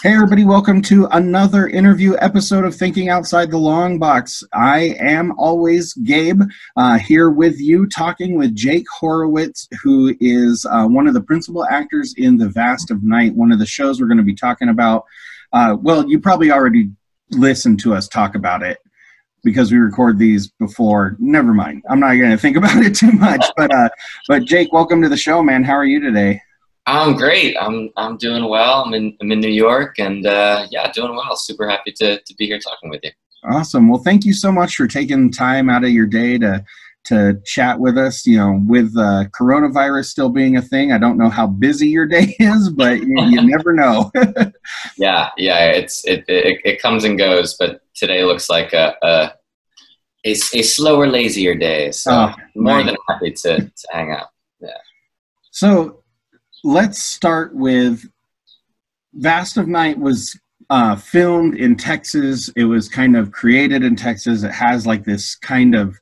Hey, everybody, welcome to another interview episode of Thinking Outside the Long Box. I am always Gabe, uh, here with you talking with Jake Horowitz, who is uh, one of the principal actors in The Vast of Night, one of the shows we're going to be talking about. Uh, well, you probably already listened to us talk about it because we record these before. Never mind. I'm not going to think about it too much. But, uh, but Jake, welcome to the show, man. How are you today? I'm great. I'm I'm doing well. I'm in I'm in New York, and uh, yeah, doing well. Super happy to to be here talking with you. Awesome. Well, thank you so much for taking time out of your day to to chat with us. You know, with uh, coronavirus still being a thing, I don't know how busy your day is, but you, you never know. yeah, yeah. It's it, it, it comes and goes, but today looks like a a, a, a slower, lazier day. So oh, more than happy to to hang out. Yeah. So let's start with Vast of Night was uh, filmed in Texas. It was kind of created in Texas. It has like this kind of,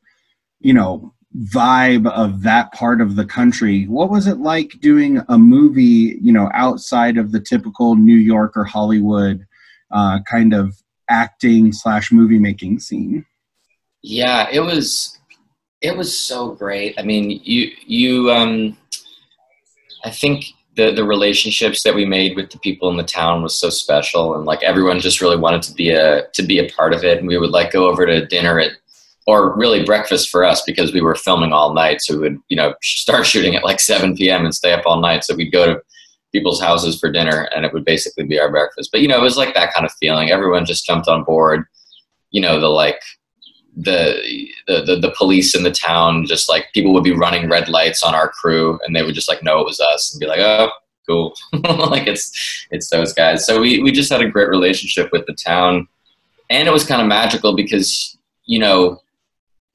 you know, vibe of that part of the country. What was it like doing a movie, you know, outside of the typical New York or Hollywood uh, kind of acting slash movie making scene? Yeah, it was. It was so great. I mean, you you um I think the the relationships that we made with the people in the town was so special, and like everyone just really wanted to be a to be a part of it. And we would like go over to dinner at or really breakfast for us because we were filming all night. So we would you know start shooting at like 7 p.m. and stay up all night. So we'd go to people's houses for dinner, and it would basically be our breakfast. But you know, it was like that kind of feeling. Everyone just jumped on board. You know, the like the, the the police in the town just like people would be running red lights on our crew and they would just like know it was us and be like oh cool. Like it's it's those guys. So we we just had a great relationship with the town. And it was kind of magical because you know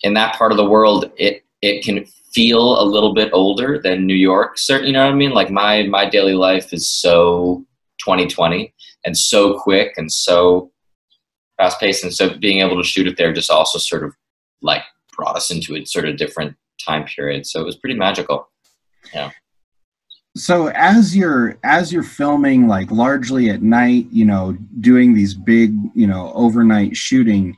in that part of the world it it can feel a little bit older than New York certain you know what I mean? Like my my daily life is so 2020 and so quick and so fast paced. And so being able to shoot it there just also sort of like brought us into a sort of different time period. So it was pretty magical. Yeah. So as you're as you're filming like largely at night, you know, doing these big, you know, overnight shooting,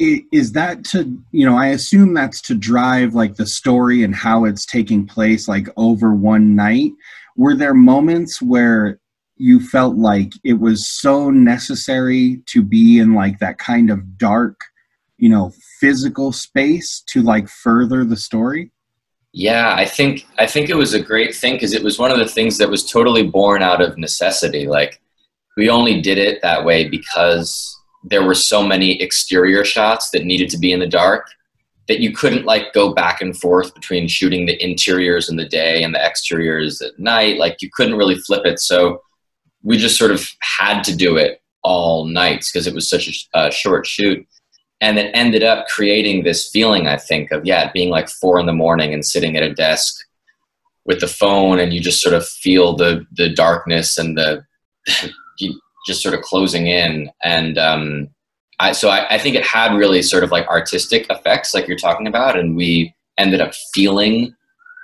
is that to you know i assume that's to drive like the story and how it's taking place like over one night were there moments where you felt like it was so necessary to be in like that kind of dark you know physical space to like further the story? Yeah i think i think it was a great thing because it was one of the things that was totally born out of necessity. Like we only did it that way because there were so many exterior shots that needed to be in the dark that you couldn't like go back and forth between shooting the interiors in the day and the exteriors at night. Like you couldn't really flip it. So we just sort of had to do it all nights because it was such a, a short shoot. And it ended up creating this feeling i think of yeah being like four in the morning and sitting at a desk with the phone and you just sort of feel the the darkness and the just sort of closing in. And um I, so I, I think it had really sort of like artistic effects like you're talking about and we ended up feeling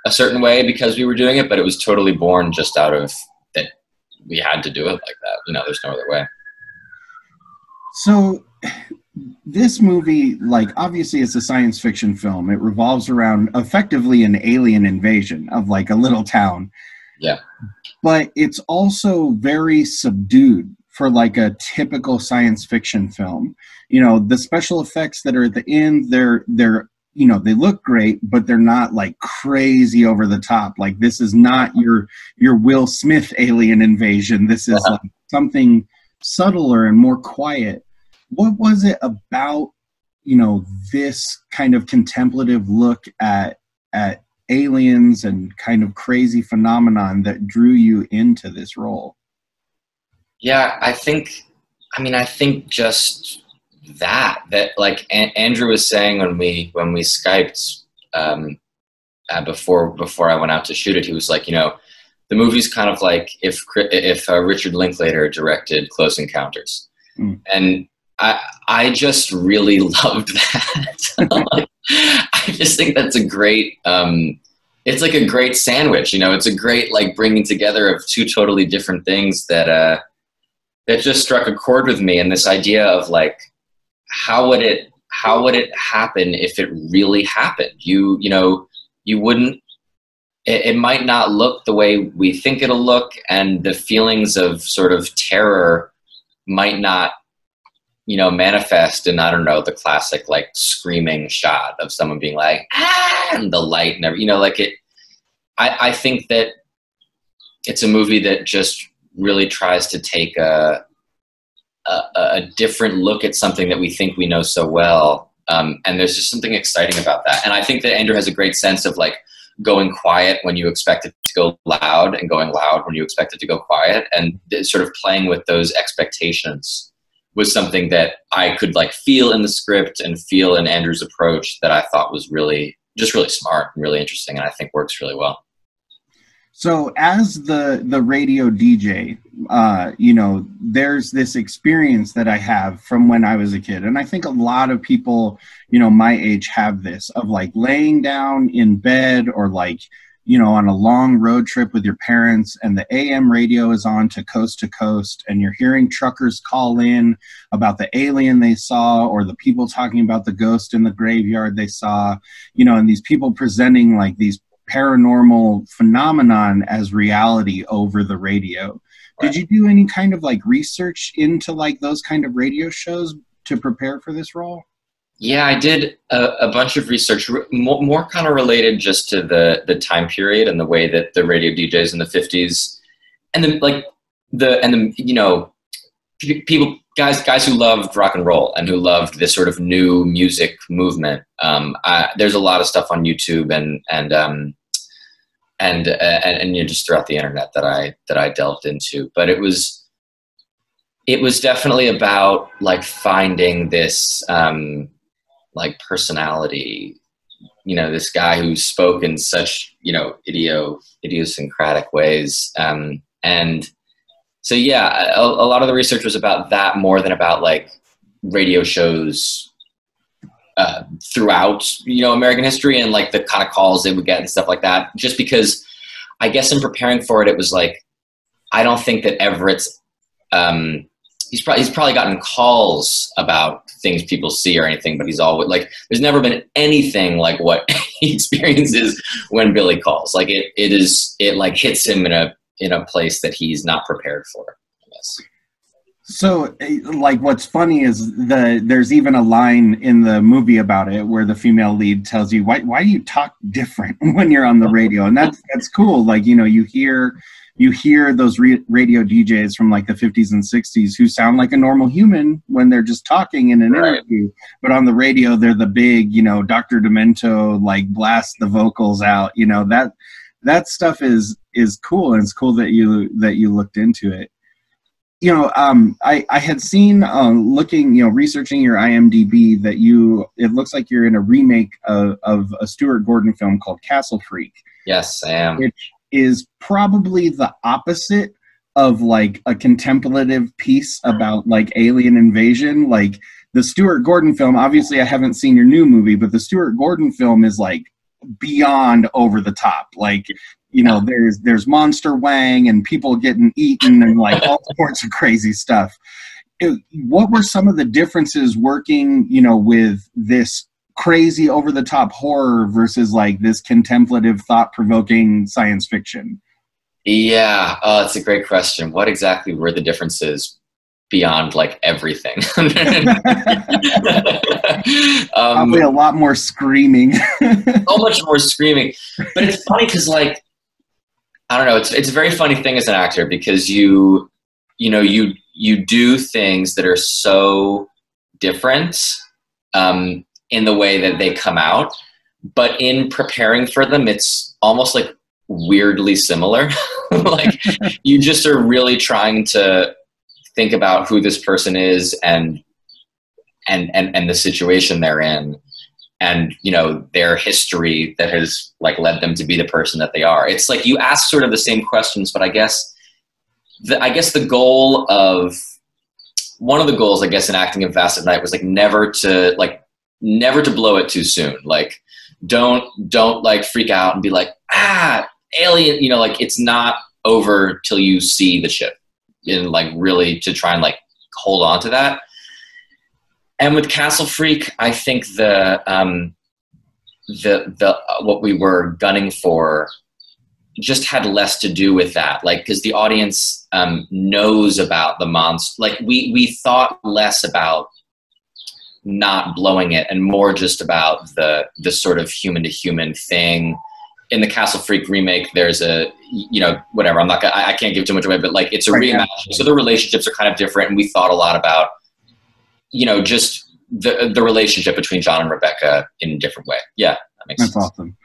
a certain way because we were doing it but it was totally born just out of we had to do it like that. You know, there's no other way. So this movie, like obviously it's a science fiction film. It revolves around effectively an alien invasion of like a little town. Yeah. But it's also very subdued for like a typical science fiction film. You know, the special effects that are at the end, they're they're you know they look great but they're not like crazy over the top. Like this is not uh-huh. your your will smith alien invasion. This is uh-huh. like something subtler and more quiet. What was it about you know this kind of contemplative look at at aliens and kind of crazy phenomenon that drew you into this role? Yeah i think i mean i think just that that like a- Andrew was saying when we when we skyped um, uh, before before I went out to shoot it, he was like, you know, the movie's kind of like if if uh, Richard Linklater directed Close Encounters, mm. and I I just really loved that. like, I just think that's a great. Um, it's like a great sandwich, you know. It's a great like bringing together of two totally different things that uh, that just struck a chord with me and this idea of like how would it how would it happen if it really happened? You you know you wouldn't it, it might not look the way we think it'll look and the feelings of sort of terror might not you know manifest in i don't know the classic like screaming shot of someone being like ah! and the light and you know like it i i think that it's a movie that just really tries to take a, a, a different look at something that we think we know so well. Um, and there's just something exciting about that. And I think that Andrew has a great sense of like going quiet when you expect it to go loud and going loud when you expect it to go quiet and sort of playing with those expectations was something that I could like feel in the script and feel in Andrew's approach that I thought was really just really smart and really interesting and I think works really well. So as the the radio DJ, uh, you know, there's this experience that I have from when I was a kid, and I think a lot of people, you know, my age have this of like laying down in bed or like you know on a long road trip with your parents and the am radio is on to coast to coast and you're hearing truckers call in about the alien they saw or the people talking about the ghost in the graveyard they saw you know and these people presenting like these paranormal phenomenon as reality over the radio. Right. Did you do any kind of like research into like those kind of radio shows to prepare for this role? Yeah, I did a, a bunch of research, more, more kind of related just to the the time period and the way that the radio DJs in the '50s, and then like the and the you know people guys guys who loved rock and roll and who loved this sort of new music movement. Um, I, there's a lot of stuff on YouTube and and um, and, uh, and and you know, just throughout the internet that I that I delved into. But it was it was definitely about like finding this um, like personality. You know, this guy who spoke in such you know idio idiosyncratic ways, um, and so yeah, a, a lot of the research was about that more than about like radio shows uh, throughout you know American history and like the kind of calls they would get and stuff like that. Just because I guess in preparing for it, it was like I don't think that Everett's um, he's probably he's probably gotten calls about things people see or anything, but he's always like there's never been anything like what he experiences when Billy calls. Like it it is it like hits him in a in a place that he's not prepared for. I guess. So, eh, like, what's funny is the there's even a line in the movie about it where the female lead tells you why why do you talk different when you're on the radio, and that's that's cool. Like, you know, you hear you hear those re- radio DJs from like the 50s and 60s who sound like a normal human when they're just talking in an right. interview, but on the radio they're the big, you know, Dr. Demento like blast the vocals out. You know that that stuff is is cool and it's cool that you that you looked into it. You know um, I, I had seen uh, looking you know researching your imdb that you it looks like you're in a remake of, of a stuart gordon film called castle freak yes i am. which is probably the opposite of like a contemplative piece about like alien invasion. Like the stuart gordon film obviously i haven't seen your new movie but the stuart gordon film is like beyond over the top. Like, you know, there's there's Monster Wang and people getting eaten and like all sorts of crazy stuff. It, what were some of the differences working, you know, with this crazy over the top horror versus like this contemplative, thought provoking science fiction? Yeah, uh, it's a great question. What exactly were the differences? beyond like everything. um, Probably a lot more screaming. so much more screaming. But it's funny because like I don't know, it's it's a very funny thing as an actor because you you know you you do things that are so different um, in the way that they come out, but in preparing for them, it's almost like weirdly similar. like you just are really trying to think about who this person is and and and, and the situation they're in and you know their history that has like led them to be the person that they are. It's like you ask sort of the same questions but i guess the, i guess the goal of one of the goals i guess in acting in Vast of Night was like never to like never to blow it too soon. Like don't don't like freak out and be like ah alien you know like it's not over till you see the ship. And like really to try and like hold on to that. And with Castle Freak, I think the um, the the what we were gunning for just had less to do with that. Like because the audience um, knows about the monster like we we thought less about not blowing it and more just about the the sort of human to human thing. In the castle freak remake there's a you know whatever i'm not gonna i, I can't give too much away but like it's a reimagining so the relationships are kind of different and we thought a lot about you know just the the relationship between john and rebecca in a different way yeah that makes that's sense. awesome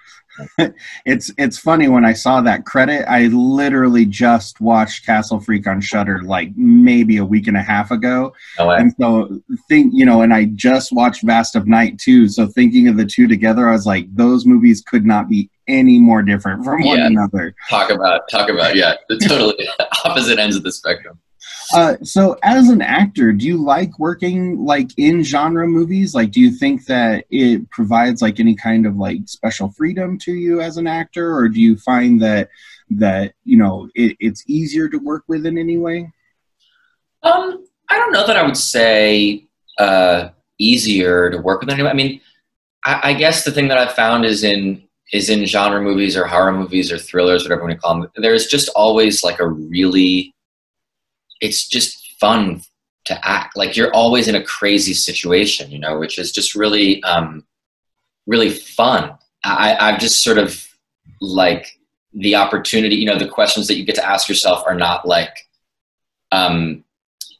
it's it's funny when I saw that credit. I literally just watched Castle Freak on Shudder like maybe a week and a half ago, oh, and so think you know, and I just watched Vast of Night too. So thinking of the two together, I was like, those movies could not be any more different from one another. Talk about talk about yeah, the totally opposite ends of the spectrum. Uh, so as an actor do you like working like in genre movies? Like do you think that it provides like any kind of like special freedom to you as an actor? Or do you find that that you know it, it's easier to work with in any way? Um i don't know that i would say uh easier to work with anyway i mean I, I guess the thing that i've found is in is in genre movies or horror movies or thrillers whatever you call them there's just always like a really it's just fun to act. Like you're always in a crazy situation you know which is just really um really fun. I i've just sort of like the opportunity you know the questions that you get to ask yourself are not like um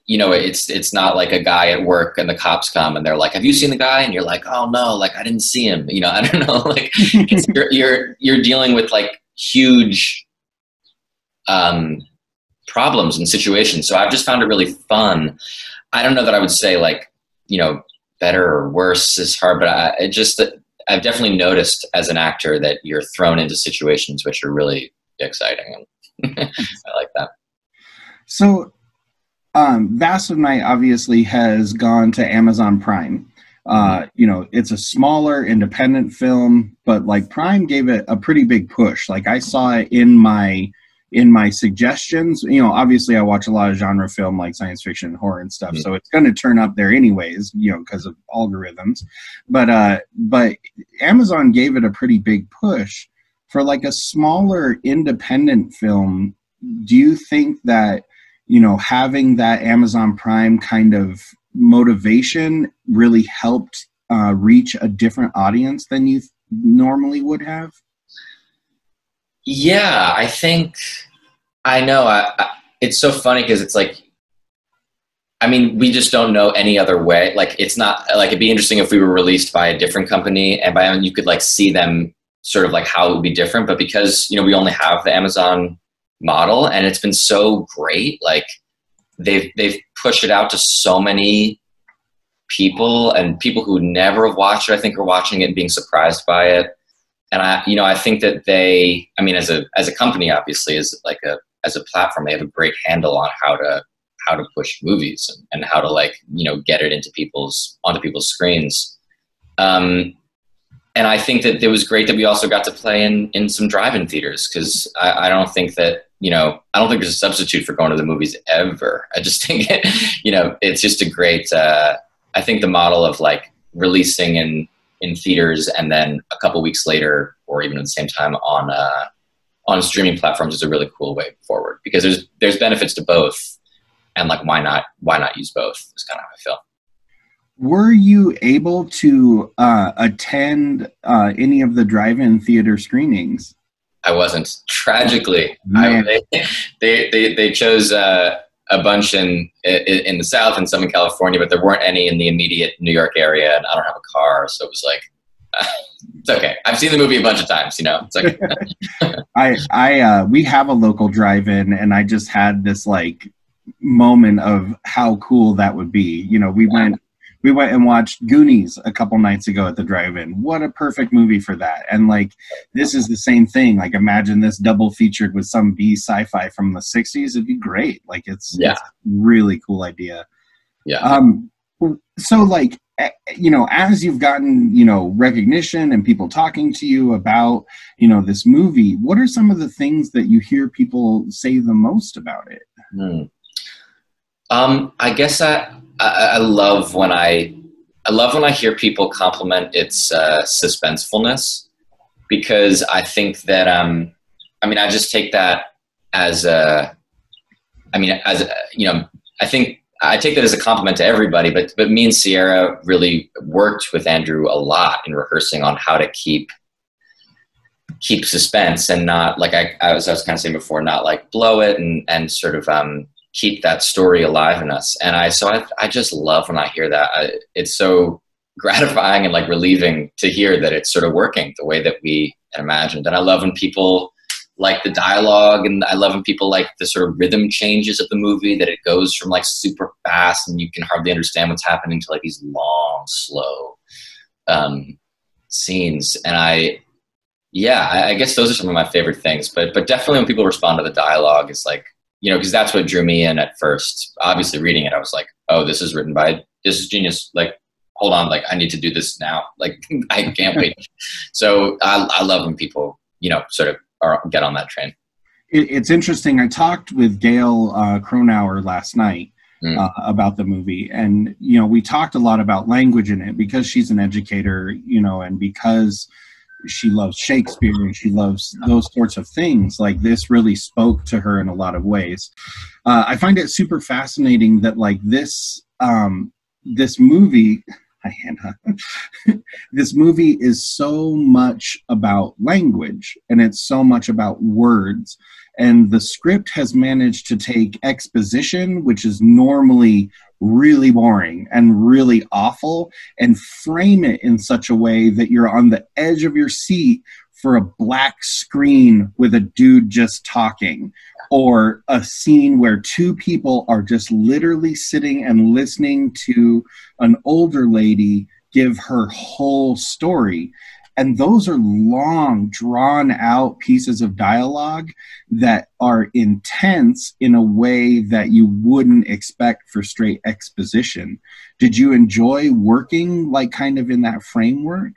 you know it's it's not like a guy at work and the cops come and they're like have you seen the guy? And you're like oh no like i didn't see him. You know i don't know like you're, you're you're dealing with like huge um problems and situations. So I've just found it really fun. I don't know that I would say like, you know, better or worse is hard, but I it just, I've definitely noticed as an actor that you're thrown into situations which are really exciting. I like that. So, um, Vast of Night obviously has gone to Amazon Prime. Uh, mm-hmm. you know, it's a smaller independent film, but like Prime gave it a pretty big push. Like I saw it in my in my suggestions. You know obviously i watch a lot of genre film like science fiction horror and stuff mm-hmm. so it's going to turn up there anyways you know because of algorithms. But uh but amazon gave it a pretty big push for like a smaller independent film. Do you think that you know having that amazon prime kind of motivation really helped uh, reach a different audience than you th- normally would have yeah, I think I know. I, I, it's so funny because it's like, I mean, we just don't know any other way. Like, it's not like it'd be interesting if we were released by a different company, and by then you could like see them sort of like how it would be different. But because you know we only have the Amazon model, and it's been so great, like they've they've pushed it out to so many people and people who never have watched it. I think are watching it and being surprised by it and I, you know, I think that they, I mean, as a as a company, obviously, as like a as a platform, they have a great handle on how to how to push movies and, and how to like you know get it into people's onto people's screens. Um, and I think that it was great that we also got to play in in some drive-in theaters because I, I don't think that you know I don't think there's a substitute for going to the movies ever. I just think you know it's just a great. Uh, I think the model of like releasing in in theaters and then a couple weeks later or even at the same time on uh, on streaming platforms is a really cool way forward because there's there's benefits to both and like why not why not use both is kind of how I feel. Were you able to uh, attend uh, any of the drive-in theater screenings? I wasn't. Tragically, I, they, they, they they chose uh, a bunch in, in, in the South and some in California, but there weren't any in the immediate New York area, and I don't have a car, so it was like. Uh, it's okay. I've seen the movie a bunch of times, you know. It's okay. I I uh, we have a local drive-in, and I just had this like moment of how cool that would be. You know, we yeah. went we went and watched Goonies a couple nights ago at the drive-in. What a perfect movie for that. And like this is the same thing. Like imagine this double featured with some B sci-fi from the 60s. It'd be great. Like it's, yeah. It's really cool idea. Yeah. Um so like you know as you've gotten you know recognition and people talking to you about you know this movie what are some of the things that you hear people say the most about it hmm. Um, I guess I, I, I love when I I love when I hear people compliment its uh, suspensefulness because I think that um, I mean I just take that as a I mean as a, you know I think I take that as a compliment to everybody but but me and Sierra really worked with Andrew a lot in rehearsing on how to keep keep suspense and not like I, I was I was kind of saying before not like blow it and and sort of um keep that story alive in us. And I, so I, I just love when I hear that. I, it's so gratifying and like relieving to hear that it's sort of working the way that we had imagined. And I love when people like the dialogue and I love when people like the sort of rhythm changes of the movie that it goes from like super fast and you can hardly understand what's happening to like these long, slow um, scenes. And I, yeah, I, I guess those are some of my favorite things. But but definitely when people respond to the dialogue, it's like you know, because that's what drew me in at first. Obviously, reading it, I was like, oh, this is written by this is genius. Like, hold on, like I need to do this now. Like, I can't wait. So I, I love when people, you know, sort of are, get on that train. It, it's interesting. I talked with Gail uh, Kronauer last night. Mm. Uh, about the movie and you know we talked a lot about language in it because she's an educator you know and because she loves Shakespeare and she loves those sorts of things. Like this really spoke to her in a lot of ways. Uh, I find it super fascinating that like this um, this movie. Hi, Hannah. this movie is so much about language and it's so much about words. And the script has managed to take exposition, which is normally really boring and really awful and frame it in such a way that you're on the edge of your seat for a black screen with a dude just talking or a scene where two people are just literally sitting and listening to an older lady give her whole story and those are long, drawn out pieces of dialogue that are intense in a way that you wouldn't expect for straight exposition. Did you enjoy working like kind of in that framework?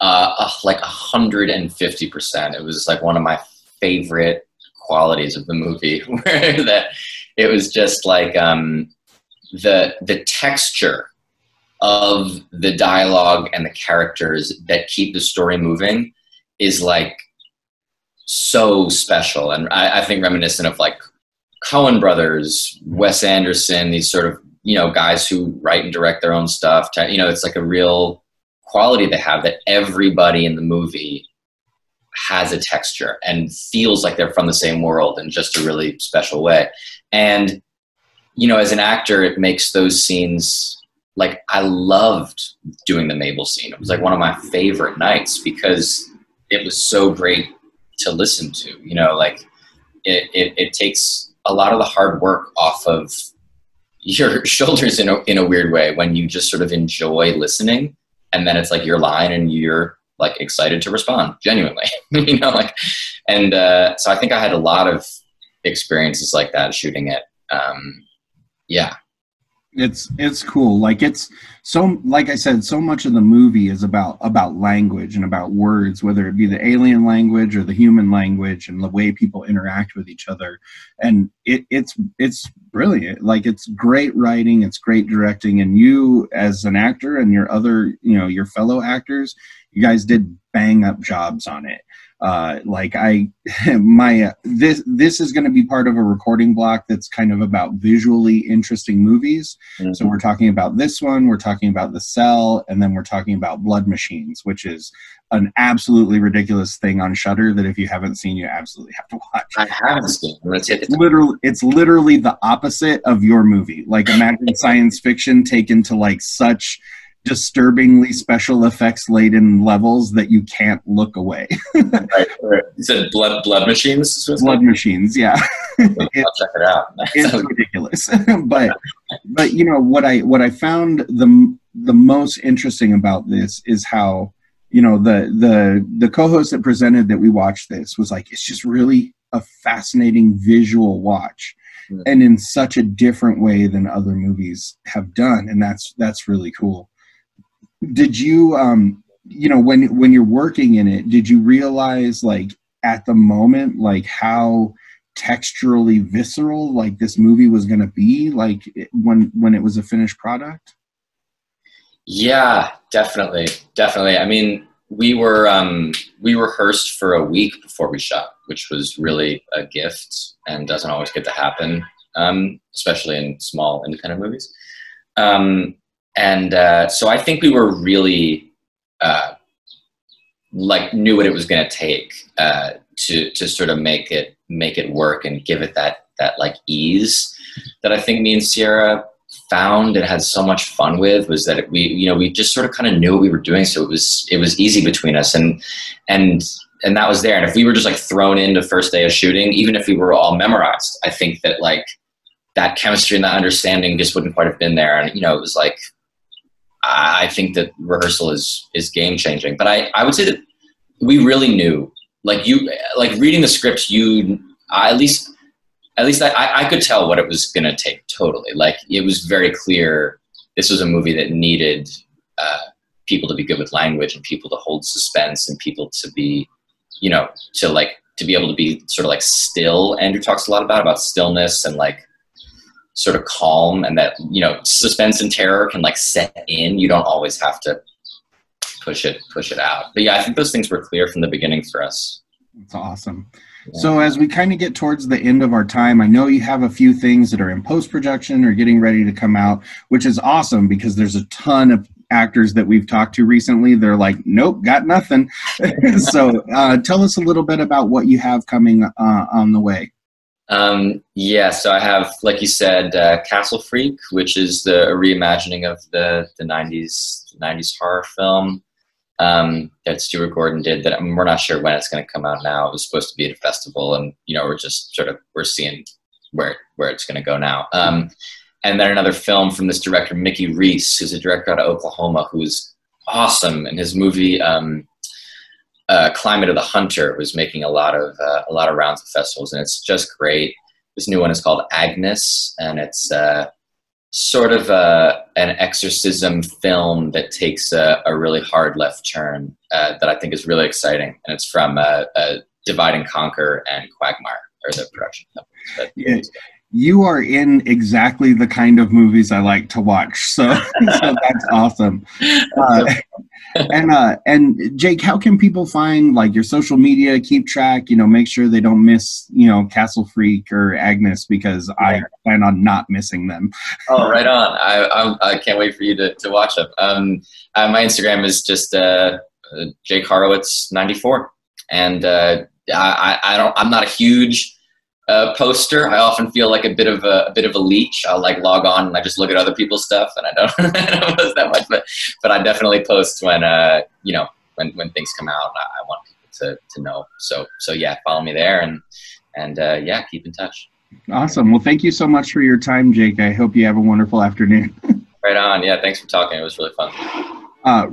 Uh, like 150%. It was like one of my favorite qualities of the movie where that it was just like um, the the texture of the dialogue and the characters that keep the story moving is like so special and I, I, think reminiscent of like Coen brothers, Wes Anderson, these sort of you know guys who write and direct their own stuff. You know, it's like a real quality they have that everybody in the movie has a texture and feels like they're from the same world in just a really special way. And you know, as an actor, it makes those scenes like I loved doing the Mabel scene. It was like one of my favorite nights because it was so great to listen to. You know, like it, it, it takes a lot of the hard work off of your shoulders in a, in a weird way when you just sort of enjoy listening and then it's like your line and you're like excited to respond genuinely you know like and uh, so i think i had a lot of experiences like that shooting it um, yeah it's it's cool. Like it's so like i said so much of the movie is about about language and about words whether it be the alien language or the human language and the way people interact with each other. And it it's it's brilliant. Like it's great writing it's great directing and you as an actor and your other you know your fellow actors you guys did bang up jobs on it uh, like I, my uh, this this is going to be part of a recording block that's kind of about visually interesting movies. Mm-hmm. So we're talking about this one, we're talking about The Cell, and then we're talking about Blood Machines, which is an absolutely ridiculous thing on Shudder that if you haven't seen, you absolutely have to watch. I haven't seen. It's literally it's literally the opposite of your movie. Like imagine science fiction taken to like such disturbingly special effects laden levels that you can't look away. right, right. You said blood blood machines. Blood machines, yeah. I'll check it out. it's ridiculous, but but you know what I what I found the the most interesting about this is how you know the the the co-host that presented that we watched this was like it's just really a fascinating visual watch mm-hmm. and in such a different way than other movies have done and that's that's really cool did you um you know when when you're working in it did you realize like at the moment like how texturally visceral like this movie was going to be like when when it was a finished product? Yeah definitely definitely. I mean we were um, we rehearsed for a week before we shot which was really a gift and doesn't always get to happen um, especially in small independent movies. Um, and uh, so i think we were really uh, like knew what it was going to take uh, to to sort of make it make it work and give it that that like ease that I think me and Sierra found and had so much fun with was that we you know we just sort of kind of knew what we were doing. So it was it was easy between us and and and that was there. And if we were just like thrown into first day of shooting even if we were all memorized I think that like that chemistry and that understanding just wouldn't quite have been there. And you know it was like I think that rehearsal is is game changing but I I would say that we really knew like you like reading the script you I, at least at least I, I could tell what it was going to take totally. Like it was very clear this was a movie that needed uh, people to be good with language and people to hold suspense and people to be you know to like to be able to be sort of like still. Andrew talks a lot about about stillness and like sort of calm and that you know suspense and terror can like set in you don't always have to push it push it out. But yeah, I think those things were clear from the beginning for us. That's awesome. Yeah. So as we kind of get towards the end of our time, I know you have a few things that are in post production or getting ready to come out, which is awesome because there's a ton of actors that we've talked to recently. They're like, nope, got nothing. so uh, tell us a little bit about what you have coming uh, on the way. Um, yeah, so I have, like you said, uh, Castle Freak, which is the reimagining of the the '90s '90s horror film um, that Stuart Gordon did. That I we're not sure when it's going to come out now. It was supposed to be at a festival, and you know we're just sort of we're seeing where where it's going to go now. Um, and then another film from this director Mickey Reese, who's a director out of Oklahoma, who's awesome. And his movie um, uh, Climate of the Hunter was making a lot of uh, a lot of rounds of festivals, and it's just great. This new one is called Agnes, and it's uh, sort of a, an exorcism film that takes a, a really hard left turn uh, that I think is really exciting. And it's from uh, uh, Divide and Conquer and Quagmire, or the production companies. Yeah, you are in exactly the kind of movies I like to watch. So, so that's awesome. Uh, and uh, and Jake, how can people find like your social media, keep track, you know, make sure they don't miss, you know, Castle Freak or Agnes because yeah. I plan on not missing them. oh, right on! I, I, I can't wait for you to, to watch them. Um, uh, my Instagram is just uh, uh Jake Horowitz ninety four, and uh, I I don't I'm not a huge uh, poster. I often feel like a bit of a, a, bit of a leech. I'll like log on and I just look at other people's stuff, and I don't, I don't post that much. But but I definitely post when uh you know when when things come out. I, I want people to to know. So so yeah, follow me there and and uh, yeah, keep in touch. Awesome. Well, thank you so much for your time, Jake. I hope you have a wonderful afternoon. right on. Yeah, thanks for talking. It was really fun. Uh,